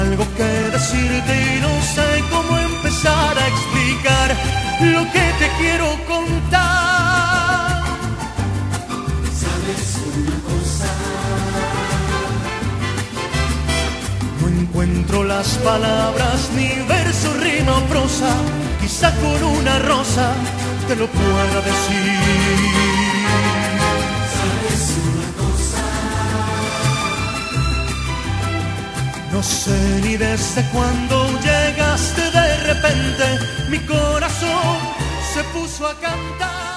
algo que decirte y no sé cómo empezar a explicar lo que te quiero contar. ¿Sabes una cosa? No encuentro las palabras, ni verso, rima o prosa. Quizá con una rosa te lo pueda decir No sé ni desde cuándo llegaste de repente, mi corazón se puso a cantar.